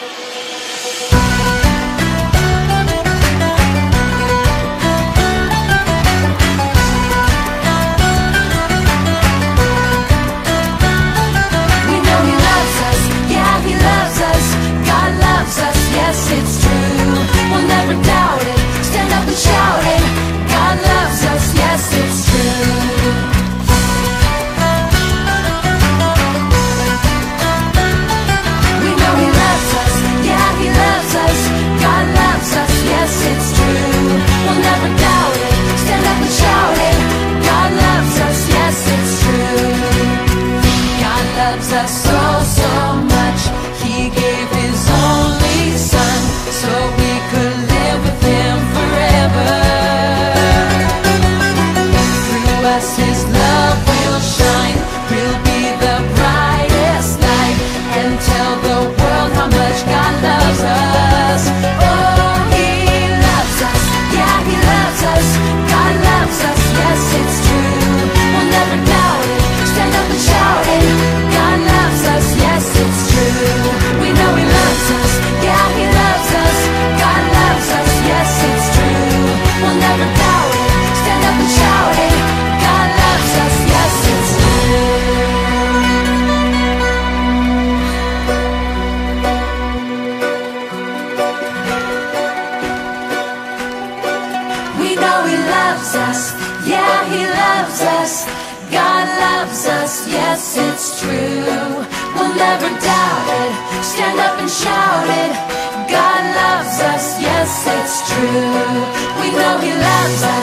Música so, so us. Yeah, He loves us. God loves us. Yes, it's true. We'll never doubt it. Stand up and shout it. God loves us. Yes, it's true. We know He loves us.